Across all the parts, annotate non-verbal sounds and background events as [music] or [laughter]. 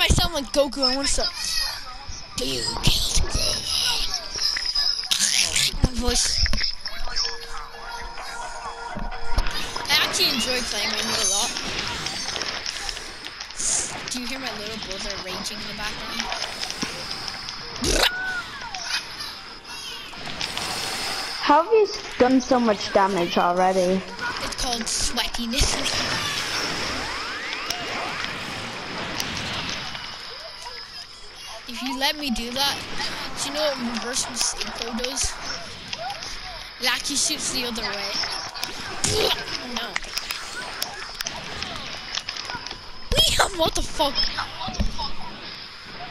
I sound like Goku, I want to start. You. My voice. I actually enjoy playing Rainbow a lot. Do you hear my little brother raging in the background? How have you done so much damage already? It's called sweatiness. [laughs] if you let me do that, do you know what reverse Masenko does? Actually shoots the other way. no. Liam, what the fuck?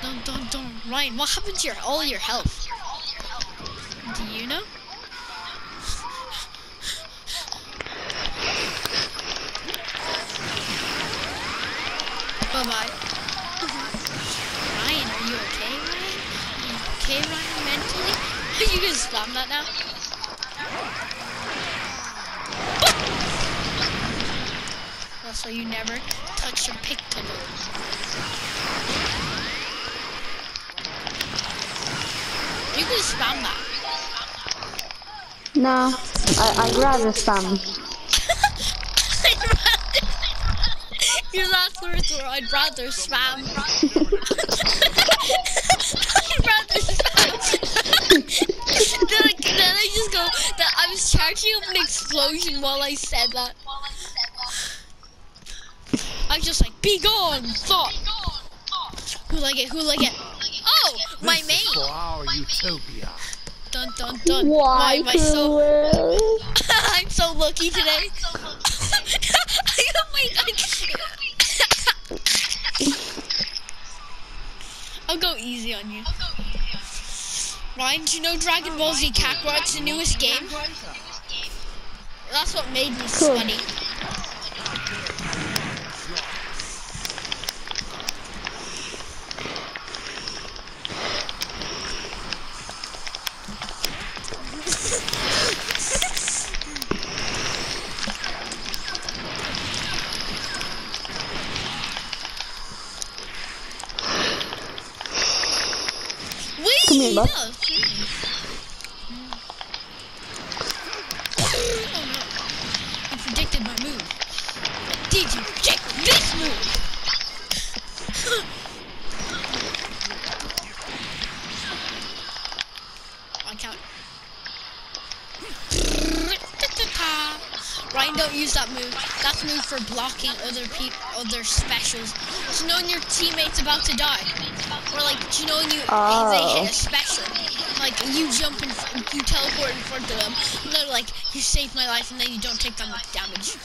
Don't, don't, don't. Ryan, what happened to your all your health? Do you know? Bye bye okay, Ryan, mentally? Are [laughs] you gonna spam that now? [laughs] Also, you never touch your piccolo. You can spam that. No, I, I'd rather spam. Your last words were, I'd rather spam. [laughs] [laughs] I'd rather [laughs] then, I, then I just go, that I was charging up an explosion while I said that. I was just like, be gone, thought. Who like it, who like it? Oh, my mate. For our utopia. Dun dun dun. Why, my, my so Cruel? [laughs] I'm so lucky today. I, oh my god. I'll go easy on you. Ryan, do you know Dragon Ball Z Kakarot's the newest game? That's what made me Cool. sweaty. Wait, Come here, bud. You predicted my move. Did you predict this move? On count. Ryan, don't use that move. That's move for blocking other people, other specials. So knowing your teammate's about to die, or like, do you know when you they Oh. hit a special, like you jump in, fr- you teleport in front of them, and they're like, you saved my life, and then you don't take that much damage.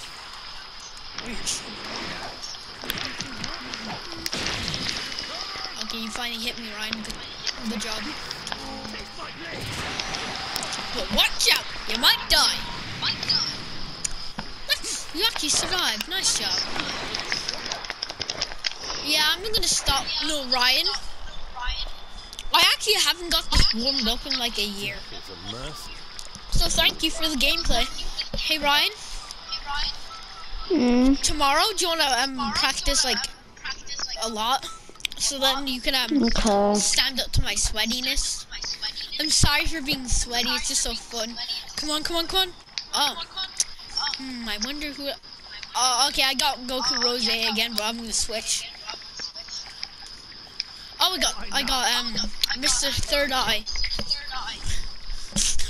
Okay, you finally hit me, Ryan. Good, good job. But watch out, you might die. You actually survived. Nice job. Yeah, I'm gonna stop. No, Ryan. I actually haven't got this warmed up in like a year. It's a mercy. So thank you for the gameplay. Hey Ryan, Mm, tomorrow do you wanna um practice like a lot? So then you can um okay. stand up to my sweatiness. I'm sorry for being sweaty, it's just so fun. Come on, come on, come on. Oh. Hmm, I wonder who Oh okay, I got Goku Rose again, but I'm gonna switch. Oh I got I got um Mr. Third Eye.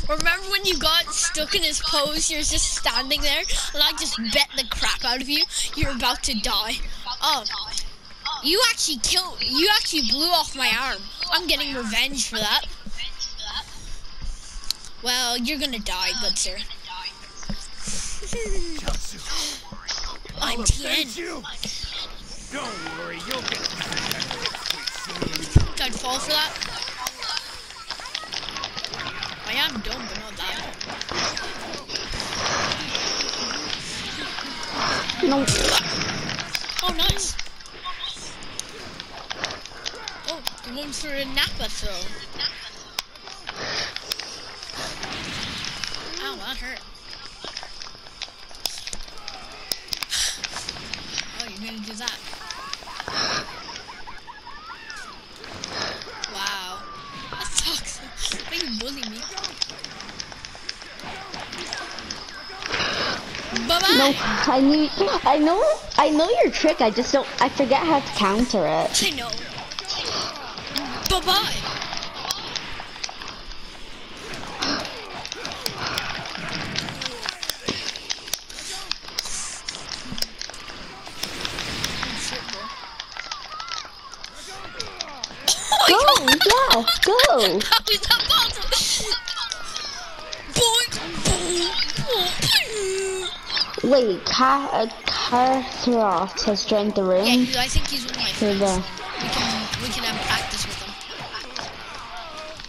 Remember when you got stuck in his pose? You're just standing there, and I just bet the crap out of you. You're about to die. Oh, you actually killed. You actually blew off my arm. I'm getting revenge for that. Well, you're gonna die, good sir. [laughs] I'm I'll Tien. avenge you. Don't worry, you'll get I'd fall for that. I am dumb, but not that. No. Oh, nice. Oh, the one for a Nappa throw. Ow, that hurt. Oh, you're gonna do that. No, I knew, I know, I know your trick. I just don't. I forget how to counter it. I know. Bye bye. Go, oh yeah, go. How is that possible? Wait, Car uh, Carthroth has joined the Yeah, room. he- I think he's one of my For friends. the, We can we can have practice with him.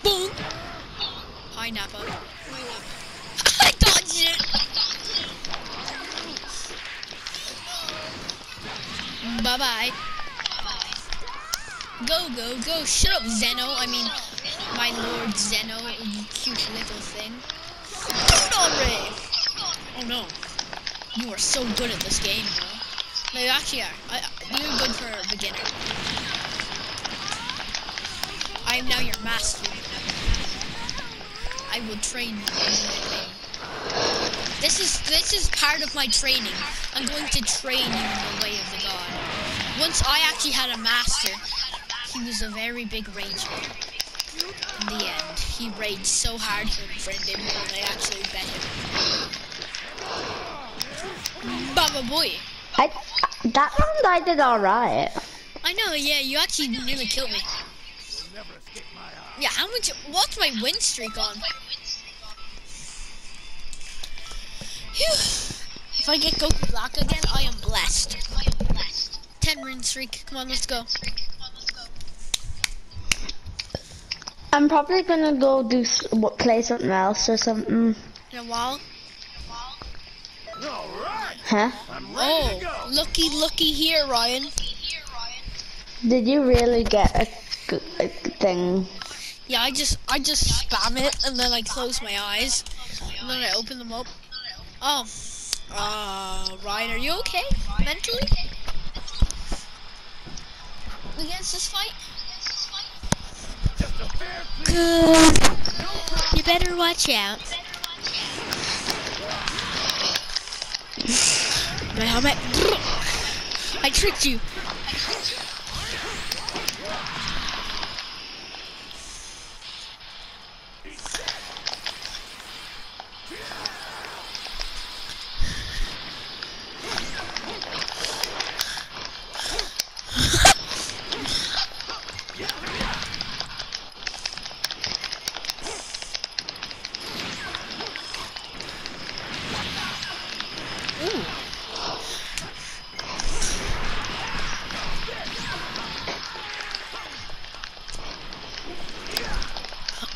Boom. Hi Nappa. [laughs] I dodged it. Bye bye. Go go go! Shut up, Zeno. I mean, my lord Zeno, you cute little thing. Ray. Oh no, you are so good at this game, bro. No, you actually are. I, you're good for a beginner. I am now your master. I will train you. This is this is part of my training. I'm going to train you in the way of the god. Once I actually had a master, he was a very big rager. In the end, he raged so hard he for Brendan and I actually bet him. Baba boy. I, that round I did alright. I know, yeah, you actually nearly killed me. You'll never escape my. Yeah, how much? What's my win streak on? Phew. If I get Goku Black again, I am blessed. Ten win streak. Come on, let's go. I'm probably gonna go do what, play something else or something. In a while. All right, Huh? Oh, looky, looky here, Ryan. Did you really get a thing? Yeah, I just, I just spam it and then I close my eyes and then I open them up. Oh, uh, Ryan, are you okay mentally? Against this fight? Just a fair play. Good. You better watch out. My helmet. I tricked you.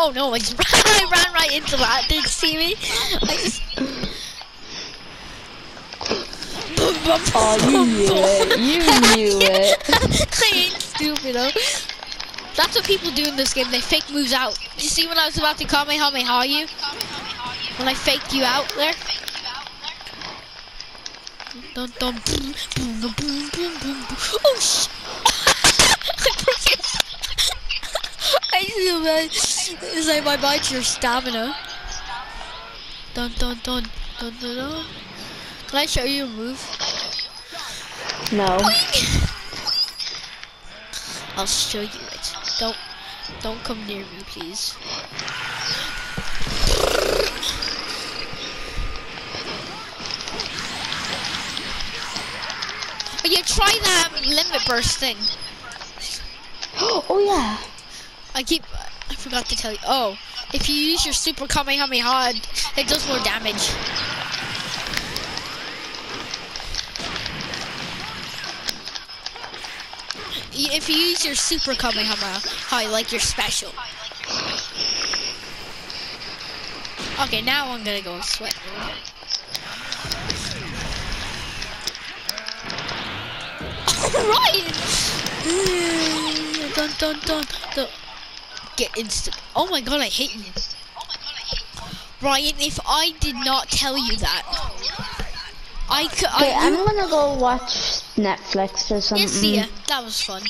Oh no, I just [laughs] I ran right into that. Did you see me? I just. Oh, you knew it. You [laughs] knew it. I ain't stupid, though. That's what people do in this game. They fake moves out. You see when I was about to Kamehameha you? When I faked you out there? Dun, dun, boom, boom, boom, boom, boom, boom. Oh, sh! [laughs] I broke it. I feel bad. It's like my bite your stamina. Dun, dun, dun, dun, dun, dun. Can I show you a move? No. I'll show you it. Don't don't come near me, please. Oh, yeah, try that limit burst thing. [gasps] Oh yeah. I keep forgot to tell you. Oh, if you use your super Kamehameha, it, it does more damage. If you use your super Kamehameha, like your special. Okay, now I'm gonna go sweat. [laughs] Ryan! dun dun dun dun. Get instant. Oh my god, I hate you. Ryan, if I did not tell you that, I could. Wait, I, I'm gonna go watch Netflix or something. see ya. That was fun.